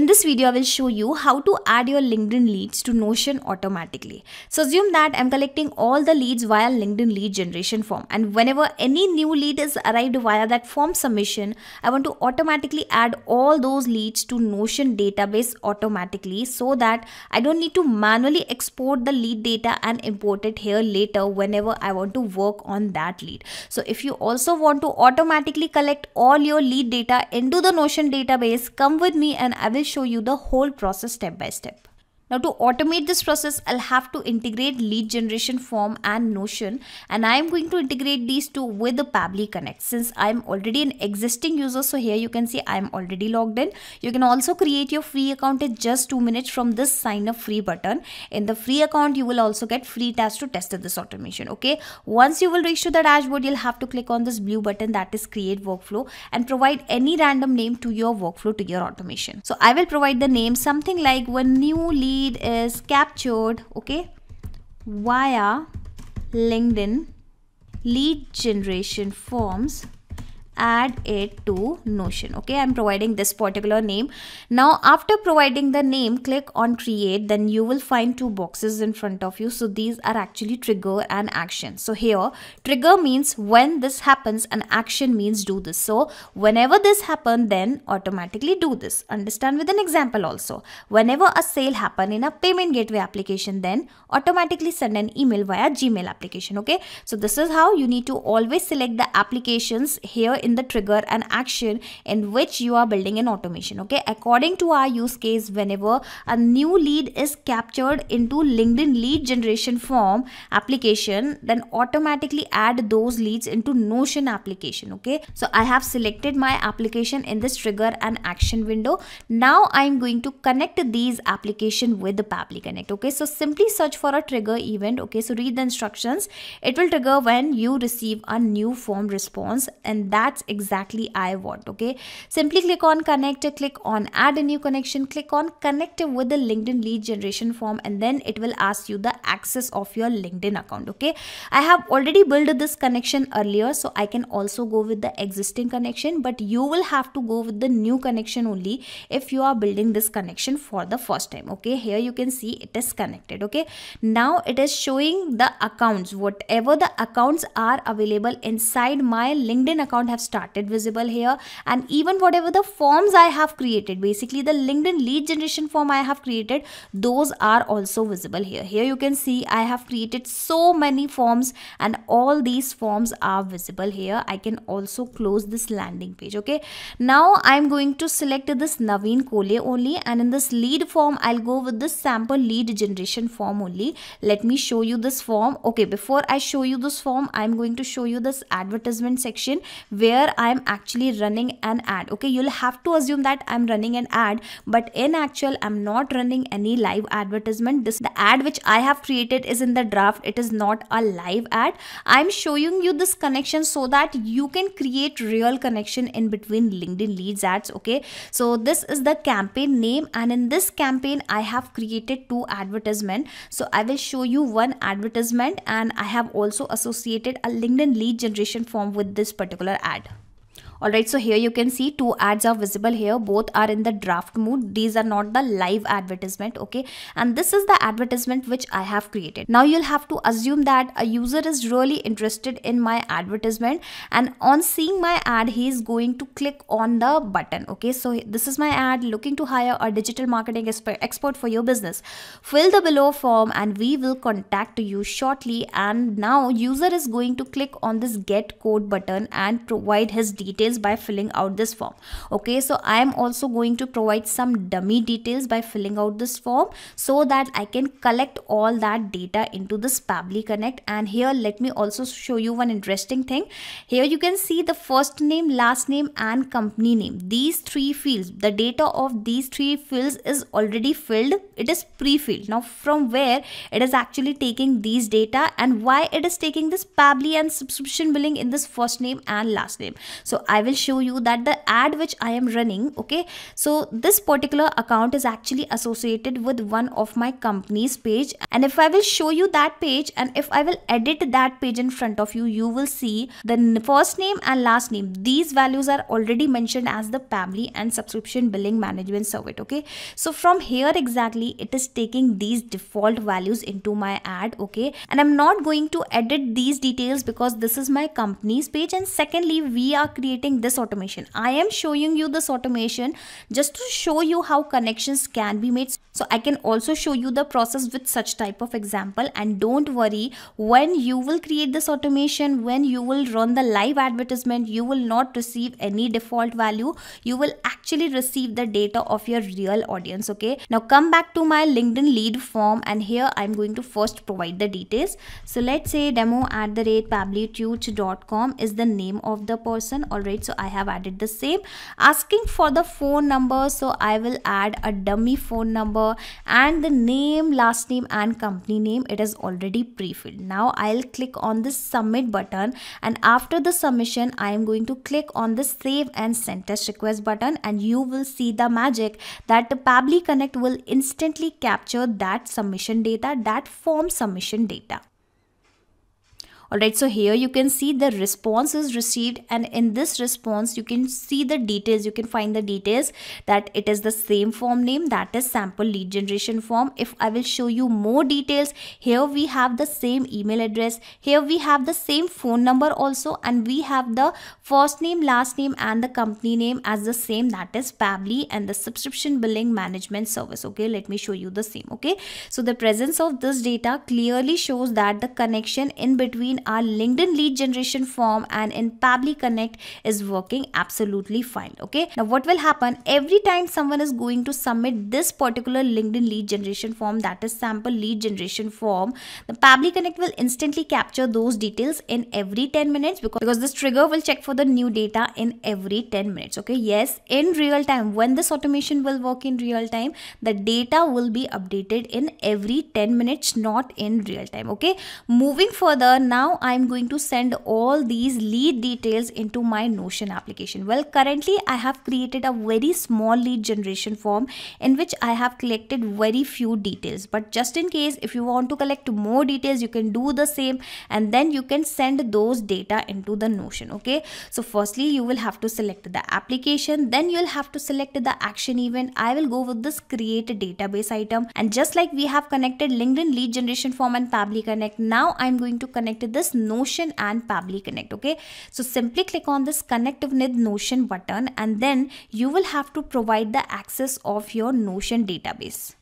in this video, I will show you how to add your LinkedIn leads to Notion automatically. So assume that I'm collecting all the leads via LinkedIn lead generation form. And whenever any new lead is arrived via that form submission, I want to automatically add all those leads to Notion database automatically so that I don't need to manually export the lead data and import it here later whenever I want to work on that lead. So if you also want to automatically collect all your lead data into the Notion database, come with me and I will show you the whole process step by step. Now to automate this process, I'll have to integrate lead generation form and Notion and I'm going to integrate these two with the Pabbly Connect since I'm already an existing user. So here you can see I'm already logged in. You can also create your free account in just two minutes from this sign up free button. In the free account, you will also get free tasks to test this automation. Okay. Once you will reach to the dashboard, you'll have to click on this blue button that is create workflow and provide any random name to your workflow to your automation. So I will provide the name something like when new lead is captured okay via linkedin lead generation forms add it to notion. Okay i'm providing this particular name. Now after providing the name click on create. Then you will find two boxes in front of you. So these are actually trigger and action. So here trigger means when this happens and action means do this. So whenever this happen then automatically do this. Understand with an example also. Whenever a sale happen in a payment gateway application then automatically send an email via gmail application. Okay? So this is how you need to always select the applications here in in the trigger and action in which you are building an automation okay? According to our use case whenever a new lead is captured into linkedin lead generation form application then automatically add those leads into notion application okay? So i have selected my application in this trigger and action window. Now i'm going to connect these application with the Pabbly Connect okay? So simply search for a trigger event okay? So read the instructions. It will trigger when you receive a new form response and that's that's exactly I want okay? Simply click on connect click on add a new connection click on connect with the LinkedIn lead generation form and then it will ask you the access of your LinkedIn account okay? I have already built this connection earlier so I can also go with the existing connection but you will have to go with the new connection only if you are building this connection for the first time okay? Here you can see it is connected okay? Now it is showing the accounts. Whatever the accounts are available inside my LinkedIn account have started visible here. And even whatever the forms I have created basically the LinkedIn lead generation form I have created those are also visible here. Here you can see I have created so many forms and all these forms are visible here. I can also close this landing page okay? Now I'm going to select this Naveen Kole only. And in this lead form I'll go with this sample lead generation form only. Let me show you this form. Okay before I show you this form I'm going to show you this advertisement section where where I'm actually running an ad. Okay, you'll have to assume that I'm running an ad, but in actual, I'm not running any live advertisement. This the ad which I have created is in the draft. It is not a live ad. I'm showing you this connection so that you can create real connection in between LinkedIn leads ads. Okay, so this is the campaign name, and in this campaign, I have created two advertisement. So I will show you one advertisement, and I have also associated a LinkedIn lead generation form with this particular ad alright so here you can see two ads are visible here. Both are in the draft mode these are not the live advertisement okay? And this is the advertisement which I have created. Now you'll have to assume that a user is really interested in my advertisement. And on seeing my ad he is going to click on the button okay? So this is my ad looking to hire a digital marketing expert for your business. Fill the below form and we will contact you shortly. And now user is going to click on this get code button and provide his details details by filling out this form. Okay so i am also going to provide some dummy details by filling out this form so that i can collect all that data into this Pabbly Connect. And here let me also show you one interesting thing. Here you can see the first name last name and company name. These three fields the data of these three fields is already filled. It is pre-filled. Now from where it is actually taking these data and why it is taking this Pabbly and subscription billing in this first name and last name. So i I will show you that the ad which I am running, okay, so this particular account is actually associated with one of my company's page. And if I will show you that page and if I will edit that page in front of you, you will see the first name and last name. These values are already mentioned as the Pabbly and subscription billing management service, okay. So from here exactly, it is taking these default values into my ad, okay. And I'm not going to edit these details because this is my company's page and secondly we are creating this automation. I am showing you this automation just to show you how connections can be made. So i can also show you the process with such type of example. And don't worry when you will create this automation when you will run the live advertisement you will not receive any default value. You will actually receive the data of your real audience okay? Now come back to my linkedin lead form. And here i'm going to first provide the details. So let's say demo at the rate pablytuch.com is the name of the person. Alright so i have added the same. Asking for the phone number so i will add a dummy phone number and the name last name and company name. It is already pre-filled. Now i'll click on the submit button and after the submission i am going to click on the save and send test request button and you will see the magic that the Pabbly Connect will instantly capture that submission data that form submission data Alright, so here you can see the response is received and in this response you can see the details. You can find the details that it is the same form name that is sample lead generation form. If I will show you more details, here we have the same email address. Here we have the same phone number also and we have the first name, last name and the company name as the same that is Pabbly and the subscription billing management service. Okay, let me show you the same. Okay, so the presence of this data clearly shows that the connection in between our LinkedIn lead generation form and in Pabbly Connect is working absolutely fine. Okay. Now what will happen every time someone is going to submit this particular LinkedIn lead generation form that is sample lead generation form, the Pabbly Connect will instantly capture those details in every 10 minutes because, because this trigger will check for the new data in every 10 minutes. Okay. Yes, in real time when this automation will work in real time, the data will be updated in every 10 minutes, not in real time. Okay. Moving further now now I'm going to send all these lead details into my Notion application. Well, currently I have created a very small lead generation form in which I have collected very few details. But just in case if you want to collect more details, you can do the same and then you can send those data into the Notion. Okay. So firstly, you will have to select the application. Then you'll have to select the action event. I will go with this create database item. And just like we have connected LinkedIn lead generation form and Pabbly Connect, now I'm going to connect this this Notion and Pabbly Connect. Okay, so simply click on this Connect with Notion button and then you will have to provide the access of your Notion database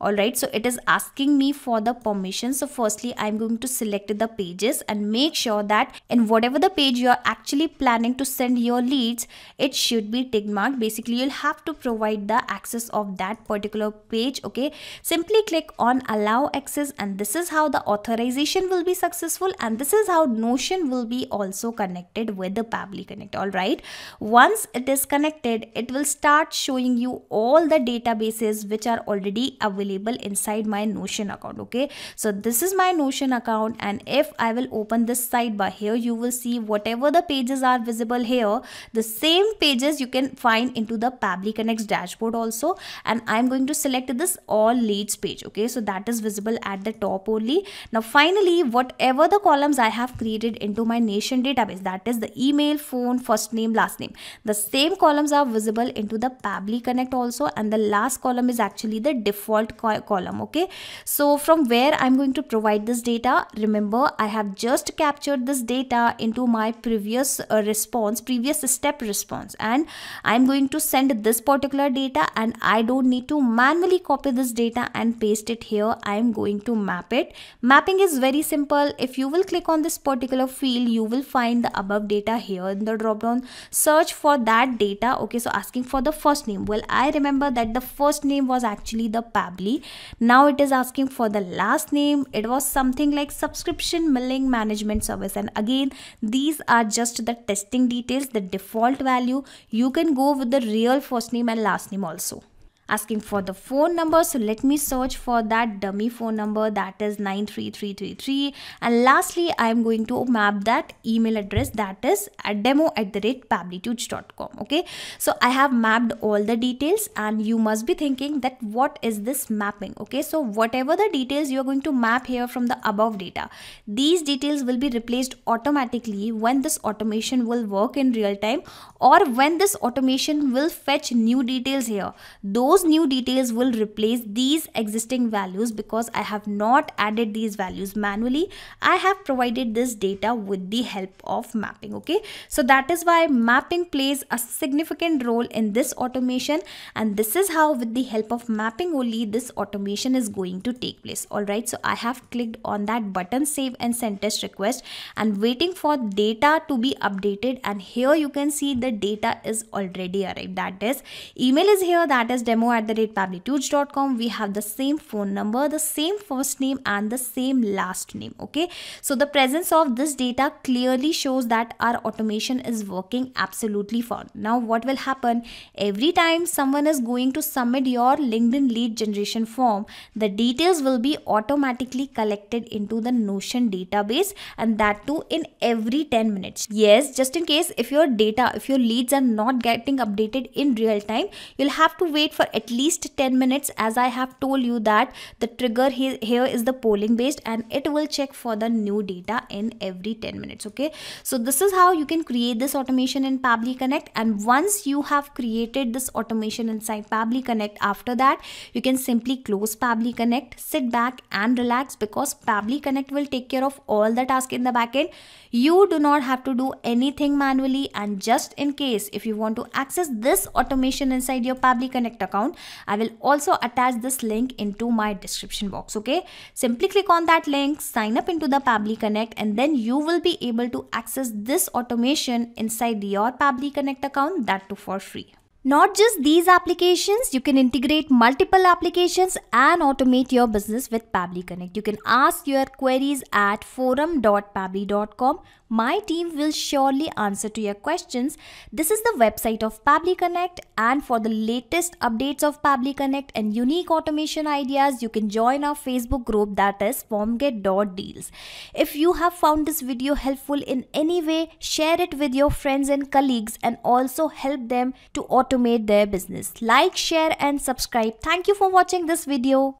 all right so it is asking me for the permission. So firstly i'm going to select the pages and make sure that in whatever the page you are actually planning to send your leads it should be tick marked. Basically you'll have to provide the access of that particular page okay? Simply click on allow access and this is how the authorization will be successful and this is how notion will be also connected with the Pabbly Connect all right? Once it is connected it will start showing you all the databases which are already available available inside my notion account okay? So this is my notion account and if i will open this sidebar here you will see whatever the pages are visible here the same pages you can find into the Pabbly Connects dashboard also and i'm going to select this all leads page okay? So that is visible at the top only. Now finally whatever the columns i have created into my notion database that is the email phone first name last name the same columns are visible into the Pabbly Connect also and the last column is actually the default column okay? So from where i'm going to provide this data remember i have just captured this data into my previous uh, response previous step response. And i'm going to send this particular data and i don't need to manually copy this data and paste it here. I'm going to map it. Mapping is very simple. If you will click on this particular field you will find the above data here in the drop down search for that data okay? So asking for the first name. Well i remember that the first name was actually the Now it is asking for the last name. It was something like subscription billing management service. And again these are just the testing details the default value. You can go with the real first name and last name also asking for the phone number. So let me search for that dummy phone number. That is 93333 and lastly i am going to map that email address. That is at demo at the rate pablitudes.com okay? So i have mapped all the details and you must be thinking that what is this mapping? Okay? So whatever the details you are going to map here from the above data these details will be replaced automatically when this automation will work in real time or when this automation will fetch new details here. Those new details will replace these existing values because i have not added these values manually. I have provided this data with the help of mapping okay? So that is why mapping plays a significant role in this automation and this is how with the help of mapping only this automation is going to take place all right so i have clicked on that button save and send test request and waiting for data to be updated and here you can see the data is already arrived. That is email is here that is demo at the rate we have the same phone number the same first name and the same last name okay? So the presence of this data clearly shows that our automation is working absolutely fine. Now what will happen? Every time someone is going to submit your linkedin lead generation form the details will be automatically collected into the notion database and that too in every 10 minutes. Yes just in case if your data if your leads are not getting updated in real time you'll have to wait for at least 10 minutes as i have told you that the trigger here is the polling based and it will check for the new data in every 10 minutes okay? So this is how you can create this automation in Pabbly Connect and once you have created this automation inside Pabbly Connect after that you can simply close Pabbly Connect sit back and relax because Pabbly Connect will take care of all the tasks in the backend. You do not have to do anything manually and just in case if you want to access this automation inside your Pabbly Connect account I will also attach this link into my description box okay? Simply click on that link sign up into the Pabbly Connect and then you will be able to access this automation inside your Pabbly Connect account that too for free. Not just these applications, you can integrate multiple applications and automate your business with Pabbly Connect. You can ask your queries at forum.pabbly.com my team will surely answer to your questions. This is the website of Pabbly Connect and for the latest updates of Pabbly Connect and unique automation ideas, you can join our Facebook group that is formget.deals. If you have found this video helpful in any way, share it with your friends and colleagues and also help them to automate their business. Like, share and subscribe. Thank you for watching this video.